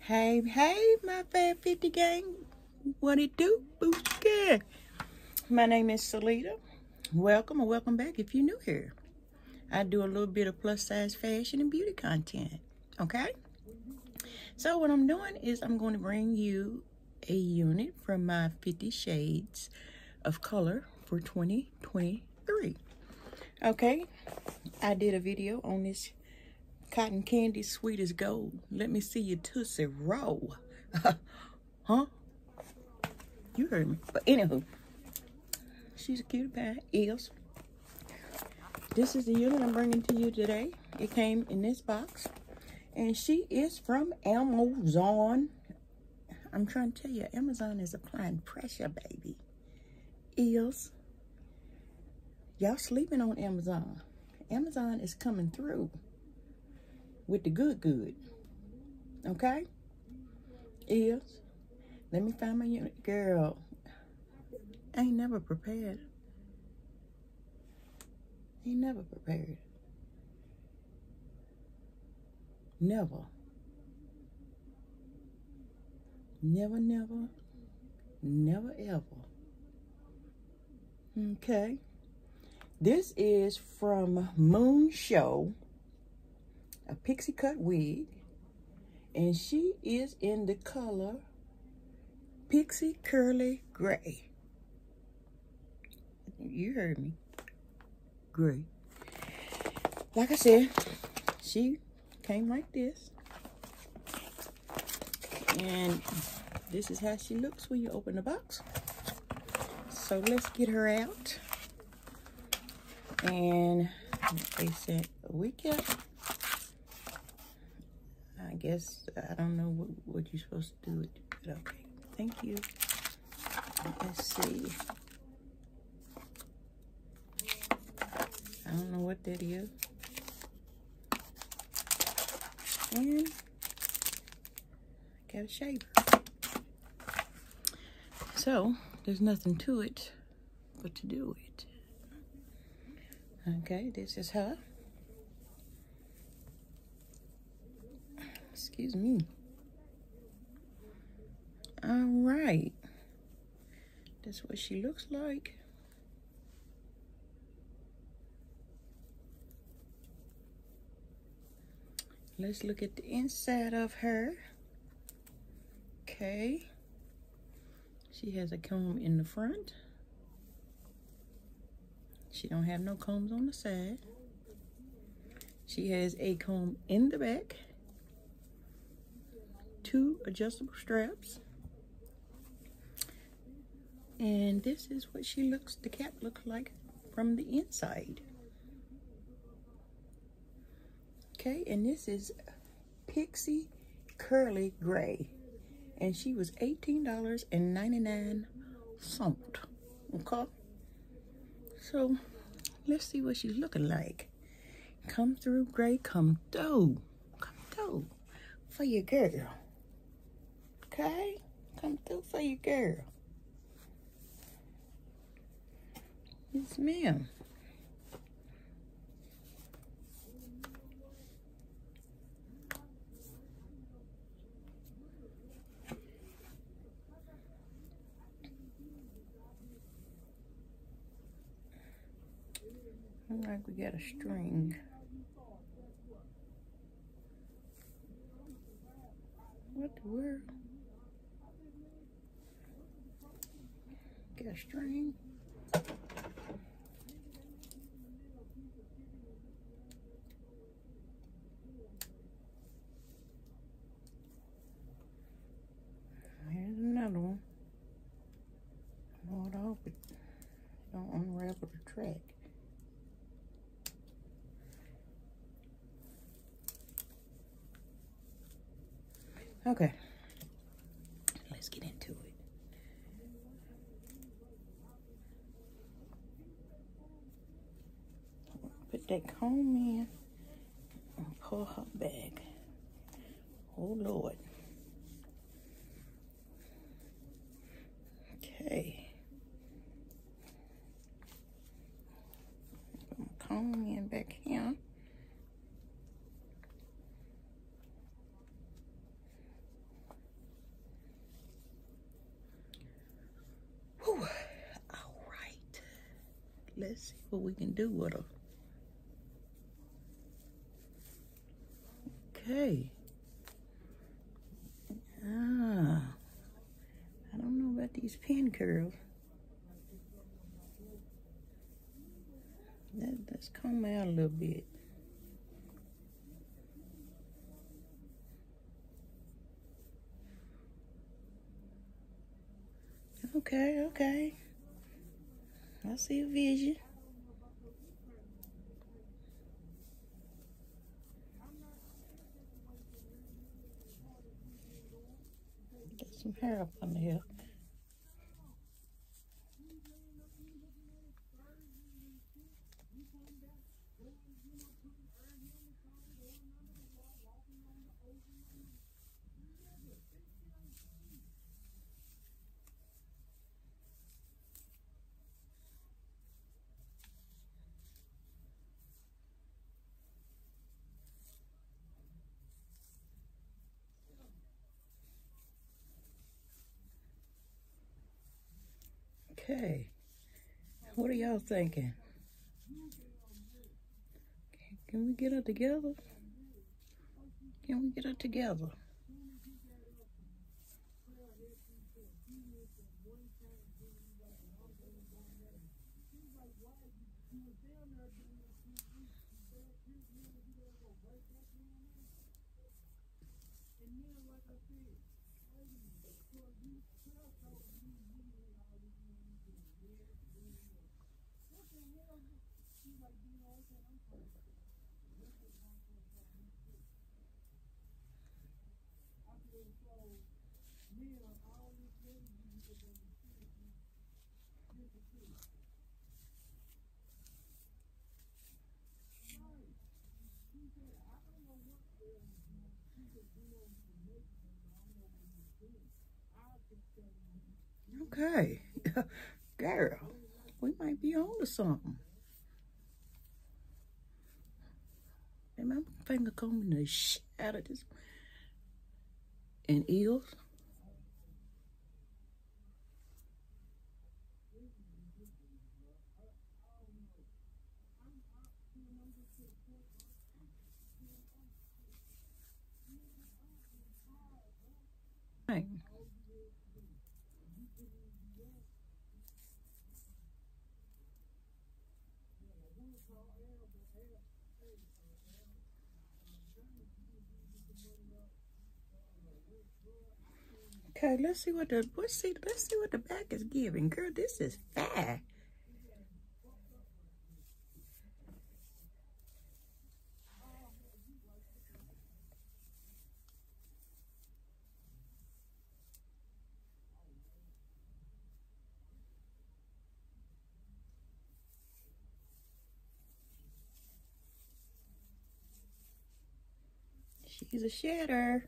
Hey, hey, my Fab 50 gang. What it do? Booska. My name is Celida. Welcome or welcome back if you're new here. I do a little bit of plus size fashion and beauty content. Okay? So what I'm doing is I'm going to bring you a unit from my 50 shades of color for 2023. Okay? I did a video on this cotton candy sweet as gold. Let me see your Tootsie Roll. huh? You heard me. But anywho, she's a cute pie. Is. This is the unit I'm bringing to you today. It came in this box. And she is from Amazon. I'm trying to tell you, Amazon is applying pressure, baby. Eels. Y'all sleeping on Amazon. Amazon is coming through with the good good. Okay? Is. Let me find my unit. Girl, ain't never prepared. Ain't never prepared. Never. Never, never, never ever. Okay. This is from Moonshow a pixie cut wig. And she is in the color Pixie Curly Gray. You heard me. Gray. Like I said, she came like this. And this is how she looks when you open the box. So let's get her out. And they said we kept I guess, I don't know what, what you're supposed to do with it, but okay. Thank you. Let's see. I don't know what that is. And got a shaver. So, there's nothing to it but to do it. Okay, this is her. Excuse me. All right. That's what she looks like. Let's look at the inside of her. Okay. She has a comb in the front. She don't have no combs on the side. She has a comb in the back two adjustable straps. And this is what she looks, the cap looks like from the inside. Okay, and this is Pixie Curly Gray. And she was $18.99 something. Okay? So, let's see what she's looking like. Come through, Gray, come through. Come through for your girl. Okay? Come through for your girl. Yes, ma'am. Look like we got a string. What the world? get a string. Here's another one. Lord, I hope it don't unravel the track. Okay. Let's get into it. Put that comb in and pull her back. Oh, Lord. Okay. Comb in back here. What we can do with her. Okay. Ah. I don't know about these pin curls. Let, let's out a little bit. Okay, okay. I see a vision. Get some hair up on here. Okay. What are y'all thinking? Can we get it together? Can we get it together? Okay. Girl, we might be on to something. And my finger combing the shit out of this. And eels. Right. Okay, let's see what the let's see let's see what the back is giving. Girl, this is fat. She's a shedder.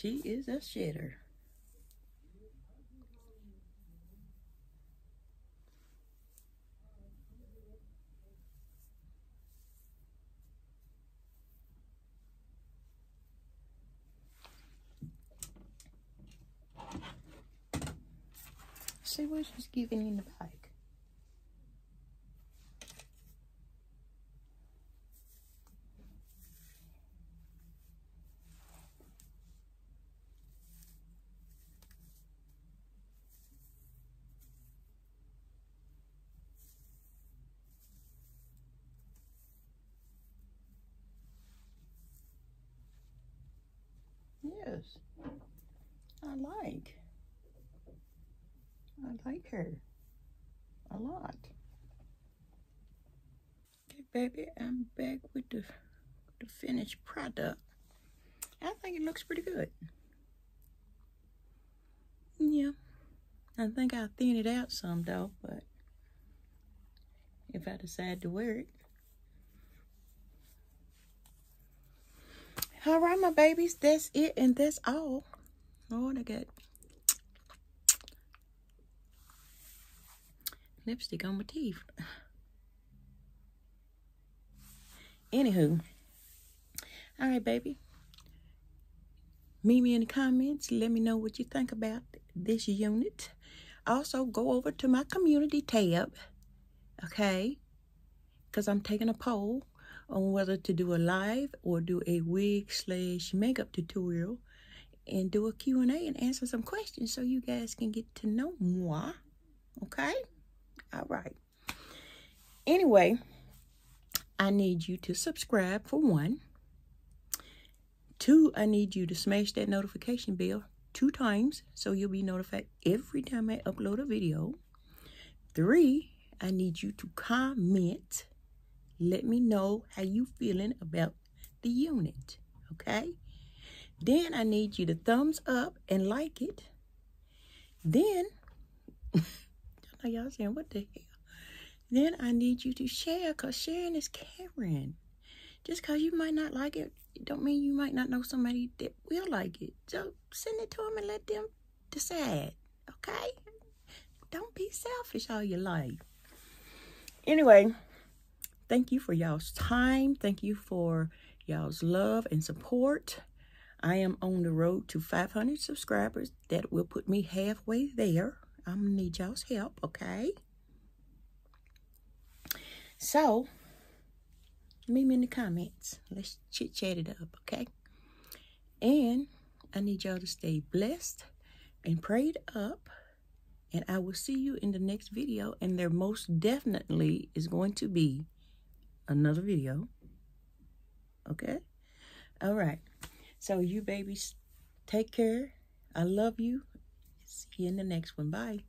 She is a shedder. See what she's giving in the back. Yes, I like. I like her a lot. Okay, baby, I'm back with the the finished product. I think it looks pretty good. Yeah, I think I'll thin it out some though, but if I decide to wear it. All right, my babies, that's it and that's all. I got lipstick on my teeth. Anywho, all right, baby. meet me in the comments. Let me know what you think about this unit. Also, go over to my community tab, okay? Because I'm taking a poll on whether to do a live or do a wig slash makeup tutorial and do a Q&A and answer some questions so you guys can get to know moi, okay? All right. Anyway, I need you to subscribe for one. Two, I need you to smash that notification bell two times so you'll be notified every time I upload a video. Three, I need you to comment. Let me know how you feeling about the unit, okay? Then I need you to thumbs up and like it. Then, y'all saying, what the hell? Then I need you to share because sharing is caring. Just because you might not like it, it don't mean you might not know somebody that will like it. So send it to them and let them decide, okay? Don't be selfish all your life. Anyway, thank you for y'all's time. Thank you for y'all's love and support. I am on the road to 500 subscribers. That will put me halfway there. I'm going to need y'all's help, okay? So, meet me in the comments. Let's chit chat it up, okay? And I need y'all to stay blessed and prayed up. And I will see you in the next video. And there most definitely is going to be another video. Okay? All right. So, you babies, take care. I love you. See you in the next one. Bye.